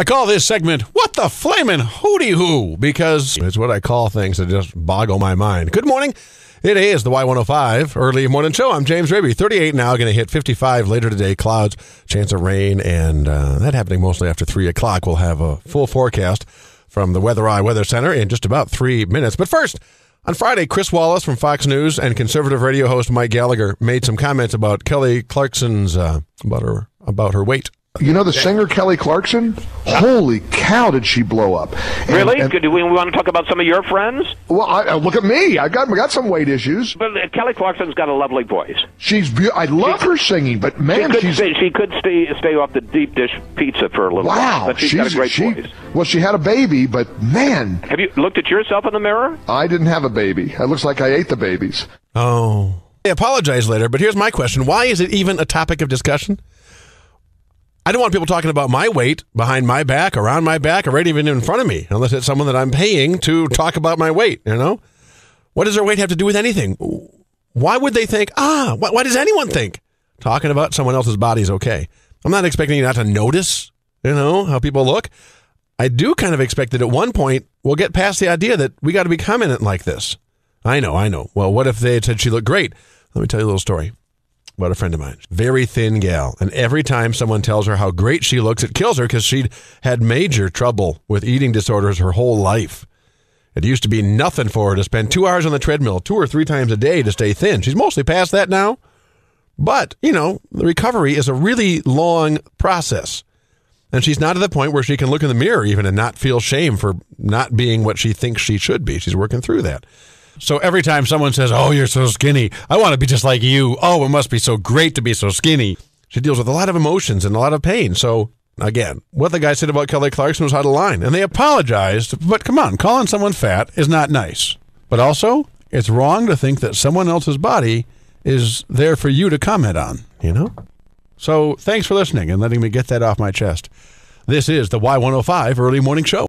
I call this segment What the Flamin' Hootie Hoo because it's what I call things that just boggle my mind. Good morning. It is the Y105 early morning show. I'm James Rabe. 38 now, going to hit 55 later today. Clouds, chance of rain, and uh, that happening mostly after 3 o'clock. We'll have a full forecast from the Weather Eye Weather Center in just about three minutes. But first, on Friday, Chris Wallace from Fox News and conservative radio host Mike Gallagher made some comments about Kelly Clarkson's uh, about her about her weight. You know the singer Kelly Clarkson? Holy cow, did she blow up? And, really? And, Do we, we, want to talk about some of your friends? Well, I, uh, look at me. I got I got some weight issues. But uh, Kelly Clarkson's got a lovely voice. She's be- I love she, her singing, but man, she could, she's stay, she could stay stay off the deep dish pizza for a little wow, while. Wow, she's, she's got a great she, voice. Well, she had a baby, but man, have you looked at yourself in the mirror? I didn't have a baby. It looks like I ate the babies. Oh. I apologize later, but here's my question. Why is it even a topic of discussion? I don't want people talking about my weight behind my back, around my back, or right even in front of me, unless it's someone that I'm paying to talk about my weight, you know? What does their weight have to do with anything? Why would they think, ah, why, does anyone think talking about someone else's body is okay? I'm not expecting you not to notice, you know, how people look. I do kind of expect that at one point we'll get past the idea that we got to be commenting like this. I know, I know. Well, what if they said she looked great? Let me tell you a little story about a friend of mine. Very thin gal. And every time someone tells her how great she looks, it kills her because she'd had major trouble with eating disorders her whole life. It used to be nothing for her to spend two hours on the treadmill two or three times a day to stay thin. She's mostly past that now. But, you know, the recovery is a really long process. And she's not at the point where she can look in the mirror even and not feel shame for not being what she thinks she should be. She's working through that. So every time someone says, Oh, you're so skinny, I want to be just like you. Oh, it must be so great to be so skinny. She deals with a lot of emotions and a lot of pain. So again, what the guy said about Kelly Clarkson was out of line. And they apologized. But come on, calling someone fat is not nice. But also, it's wrong to think that someone else's body is there for you to comment on, you know? So thanks for listening and letting me get that off my chest. This is the Y105 Early Morning Show.